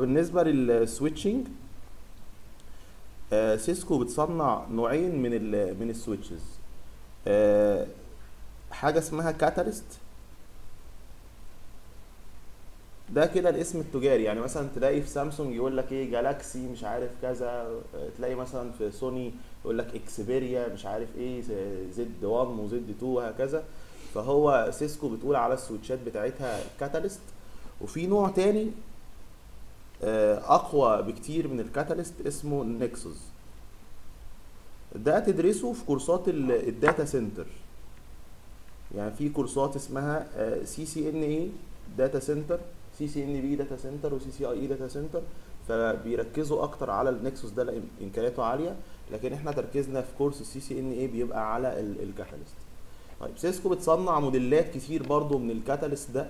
بالنسبة للسويتشنج آه، سيسكو بتصنع نوعين من ال من السويتشز آه، حاجة اسمها كاتاليست ده كده الاسم التجاري. يعني مثلا تلاقي في سامسونج يقول لك إيه جالاكسي مش عارف كذا. آه، تلاقي مثلا في سوني يقول لك اكسبيريا مش عارف إيه زد 1 وزد 2 وهكذا. فهو سيسكو بتقول على السويتشات بتاعتها كاتاليست وفي نوع تاني أقوى بكتير من الكاتاليست اسمه نكسوس ده تدرسه في كورسات ال- الداتا سنتر. يعني في كورسات اسمها سي سي ان اي داتا سنتر سي سي ان بي داتا سنتر وسي سي اي اي داتا سنتر. فبيركزوا أكتر على النكسوس ده إمكانياته عالية لكن إحنا تركيزنا في كورس السي سي ان اي بيبقى على ال- الكاتاليست. طيب سيسكو بتصنع موديلات كتير برضو من الكاتاليست ده.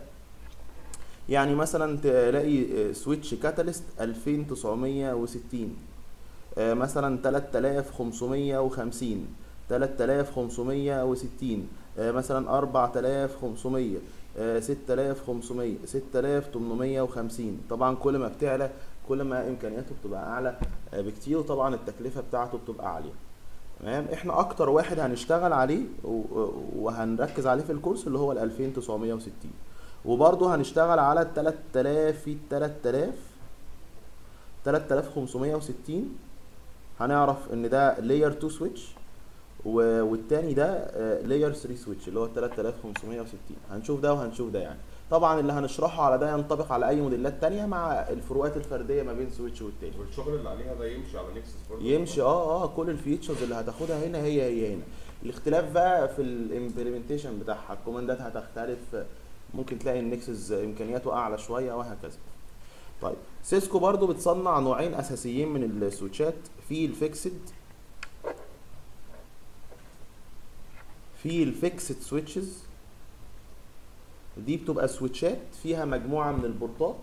يعني مثلا تلاقي سويتش كاتاليست 2960 آه، مثلا 3550 3560 آه، مثلا 4500 آه، 6500 6850 طبعا كل ما بتعلى كل ما إمكانياته بتبقى أعلى آه، بكتير وطبعا التكلفة بتاعته بتبقى عالية. تمام؟ إحنا أكتر واحد هنشتغل عليه وهنركز عليه في الكورس اللي هو ال 2960 وبرضه هنشتغل على ال 3000 في 3000 3560 هنعرف إن ده لاير 2 سويتش والتاني ده لاير 3 سويتش اللي هو 3560 هنشوف ده وهنشوف ده يعني. طبعا اللي هنشرحه على ده ينطبق على أي موديلات تانية مع الفروقات الفردية ما بين سويتش والتاني. والشغل اللي عليها ده يمشي على نكسس برضه؟ يمشي آه آه كل الفيتشرز اللي هتاخدها هنا هي هي هنا. الاختلاف بقى في الامبلمنتيشن بتاعها الكوماندات هتختلف ممكن تلاقي النكسس إمكانياته أعلى شوية وهكذا. طيب سيسكو برضو بتصنع نوعين أساسيين من السويتشات في الفيكسد في الفيكسد سويتشز. دي بتبقى سويتشات فيها مجموعة من البورتات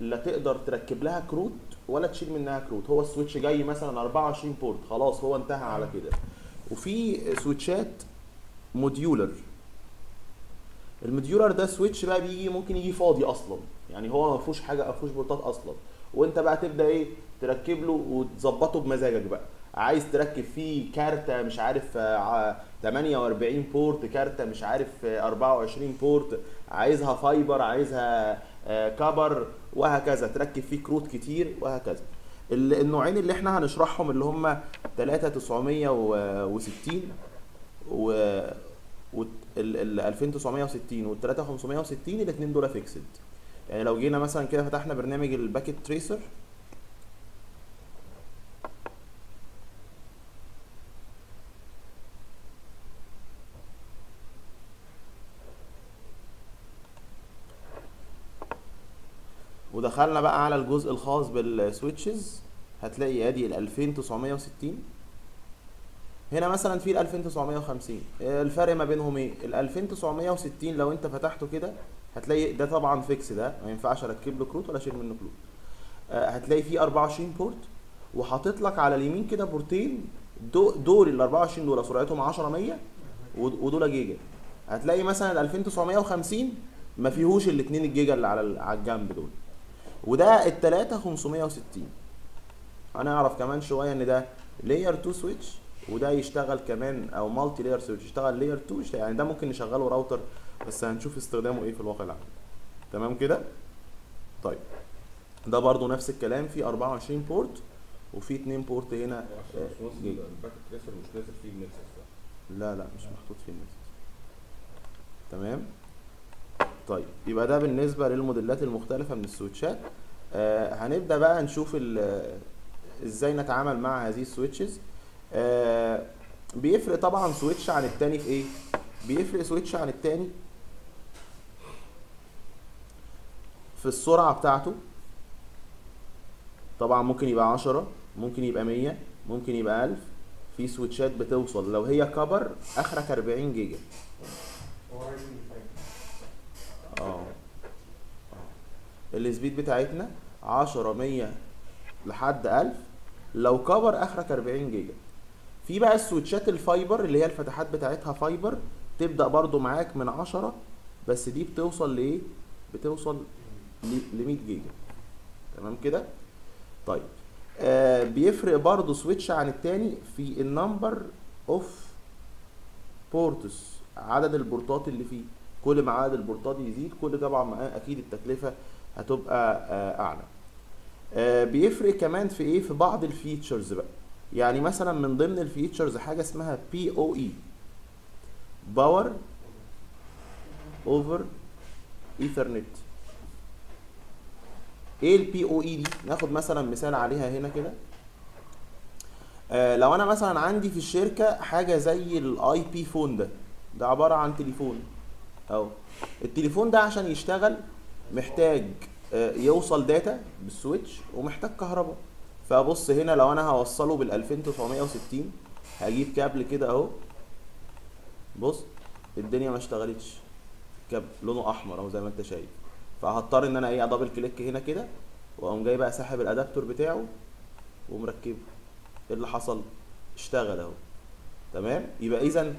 لا تقدر تركب لها كروت ولا تشيل منها كروت. هو السويتش جاي مثلا 24 بورت خلاص هو انتهى على كده. وفي سويتشات modular. ال modular ده switch بقى بيجي ممكن يجي فاضي أصلا. يعني هو ما فيهوش حاجة ما فيهوش بورتات أصلا. وأنت بقى تبدأ إيه؟ تركب له وتظبطه بمزاجك بقى. عايز تركب فيه كارتة مش عارف آه، ع- 48 port كارتة مش عارف آه، 24 port عايزها fiber عايزها آه، copper وهكذا. تركب فيه كروت كتير وهكذا. ال- النوعين اللي إحنا هنشرحهم اللي هم 3960 و ال 2960 وال 3560 الاثنين دول fixed يعني لو جينا مثلا كده فتحنا برنامج ال Packet Tracer ودخلنا بقى على الجزء الخاص بال switches هتلاقي ادي ال 2960 هنا مثلا في ال 2950 الفرق ما بينهم إيه؟ ال 2960 لو أنت فتحته كده هتلاقي ده طبعا فيكس ده. ما ينفعش أركب له كروت ولا أشيل منه كروت. آه، هتلاقي فيه 24 port وحاطط لك على اليمين كده بورتين دو- دول ال 24 دول سرعتهم 10 100 ود- ودول جيجا. هتلاقي مثلا ال 2950 ما فيهوش ال 2 الجيجا اللي على على الجنب دول. وده التلاتة 560 هنعرف كمان شوية إن ده layer 2 switch وده يشتغل كمان أو multilayer switch يشتغل layer 2 يشتغل- يعني ده ممكن نشغله راوتر بس هنشوف استخدامه إيه في الواقع. العملي تمام كده؟ طيب. ده برضو نفس الكلام في 24 port وفي 2 port هنا آه، ده لا لا مش محطوط فيه النت تمام؟ طيب. يبقى ده بالنسبة للموديلات المختلفة من السويتشات. آه هنبدأ بقى نشوف ال- إزاي نتعامل مع هذه ال switches. آه بيفرق طبعا switch عن التاني في إيه؟ بيفرق switch عن التاني في السرعة بتاعته. طبعا ممكن يبقى 10 ممكن يبقى 100 ممكن يبقى 1000 في سويتشات بتوصل. لو هي copper آخرك 40 جيجا آه. ال speed بتاعتنا 10 100 لحد 1000 لو copper آخرك 40 جيجا في بقى السويتشات ال fiber اللي هي الفتحات بتاعتها fiber تبدأ برضو معاك من 10 بس دي بتوصل لإيه؟ بتوصل ل 100 جيجا. تمام كده؟ طيب. آه بيفرق برضه switch عن التاني في ال number of ports عدد البورتات اللي فيه. كل ما عدد البورتات يزيد كل طبعا ما أكيد التكلفة هتبقى آه أعلى. آه بيفرق كمان في إيه؟ في بعض ال features بقى. يعني مثلا من ضمن ال features حاجة اسمها PoE Power Over Ethernet إيه ال PoE دي؟ ناخد مثلا مثال عليها هنا كده. آه لو أنا مثلا عندي في الشركة حاجة زي ال IP phone ده ده عبارة عن تليفون أهو. التليفون ده عشان يشتغل محتاج آه يوصل data بال switch ومحتاج كهرباء. فبص هنا لو أنا هوصله بال 2960 هجيب كابل كده أهو. بص الدنيا ما اشتغلتش. كابل لونه أحمر أهو زي ما أنت شايف. فهضطر إن أنا إيه أ double click هنا كده وأقوم جاي بقى ساحب ال adapter بتاعه ومركبه. إيه اللي حصل؟ اشتغل أهو. تمام؟ يبقى إذا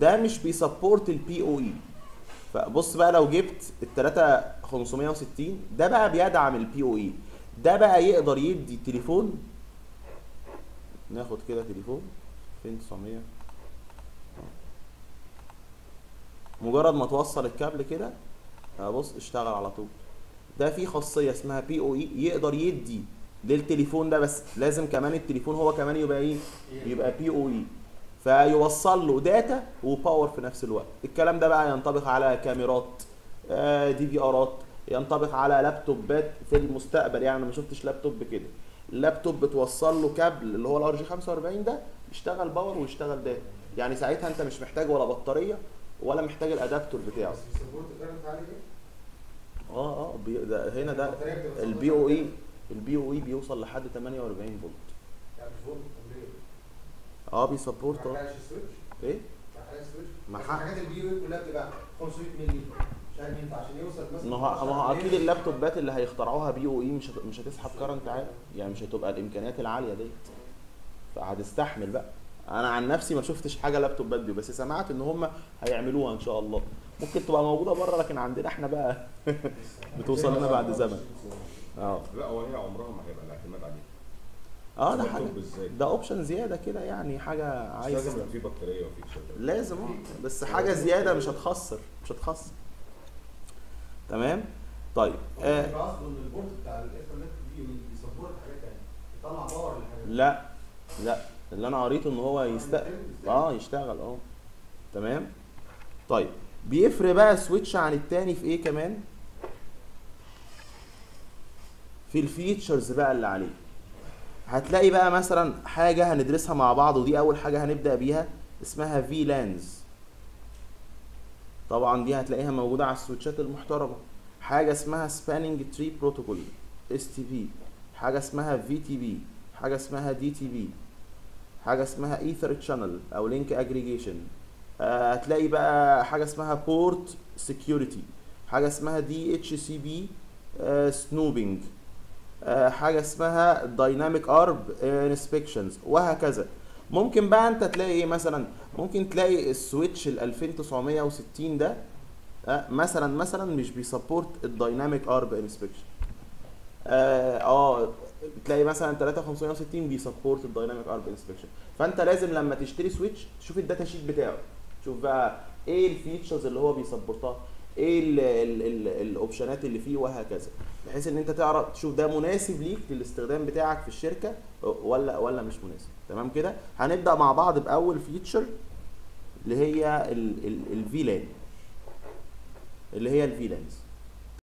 ده مش بي support ال PoE فبص بقى لو جبت ال 3560 ده بقى بيدعم ال PoE ده بقى يقدر يدي التليفون ناخد كده تليفون. فين 900 مجرد ما توصل الكابل كده بص اشتغل على طول. ده فيه خاصية اسمها PoE يقدر يدي للتليفون ده بس لازم كمان التليفون هو كمان يبقى إيه؟ يبقى PoE فيوصل له data و power في نفس الوقت. الكلام ده بقى ينطبق على كاميرات DVR ات. ينطبق على لابتوبات في المستقبل. يعني ما شفتش لابتوب كده. اللابتوب بتوصل له كابل اللي هو ال RJ 45 ده يشتغل power ويشتغل data يعني ساعتها أنت مش محتاج ولا بطارية ولا محتاج ال adapter بتاعه. آه آه بي ده هنا ده ال PoE ال PoE بيوصل لحد 48 فولت. آه بي support آه. إيه؟ ما حاجات ال PoE كلها بتبقى 500 مللي مش عارف ينفع عشان يوصل مثلا ما هو ما هو أكيد اللابتوبات اللي هيخترعوها PoE مش هت- مش هتسحب current عالي. يعني مش هتبقى الإمكانيات العالية ديت. فهتستحمل بقى. أنا عن نفسي ما شفتش حاجة لابتوبات دي بس سمعت إن هم هيعملوها إن شاء الله. ممكن تبقى موجودة بره لكن عندنا إحنا بقى بتوصل لنا بعد زمن. آه. لا هو هي عمرها ما هيبقى الاعتماد عليها. آه ده حاجة. ده اوبشن زيادة كده يعني حاجة عايز لازم فيه بطارية شغل لازم آه. بس حاجة زيادة مش هتخسر مش هتخسر. تمام؟ طيب آه لا لا اللي أنا قريته إن هو يستقبل آه يشتغل آه تمام؟ طيب بيفرق بقى switch عن التاني في إيه كمان؟ في ال features بقى اللي عليه. هتلاقي بقى مثلا حاجة هندرسها مع بعض ودي أول حاجة هنبدأ بيها اسمها VLANs طبعا دي هتلاقيها موجودة على السويتشات المحترمة. حاجة اسمها Spanning Tree Protocol STP حاجة اسمها VTP حاجة اسمها DTP حاجة اسمها EtherChannel أو Link Aggregation هتلاقي بقى حاجة اسمها Port Security حاجة اسمها DHCP Snooping حاجة اسمها Dynamic ARP Inspections وهكذا. ممكن بقى أنت تلاقي إيه مثلا؟ ممكن تلاقي ال switch ال 2960 ده آه، مثلا مثلا مش بي support ال Dynamic ARP Inspection. آه آه، بتلاقي مثلا 3560 بي support ال Dynamic ARP Inspection. فأنت لازم لما تشتري switch تشوف ال data sheet بتاعه. شوف بقى إيه ال features اللي هو بي support ها. إيه ال- ال- ال- ال option ات اللي فيه وهكذا. بحيث إن أنت تعرف تشوف ده مناسب ليك للاستخدام بتاعك في الشركة ولا ولا مش مناسب. تمام كده؟ هنبدأ مع بعض بأول feature اللي هي ال VLAN اللي هي ال VLANs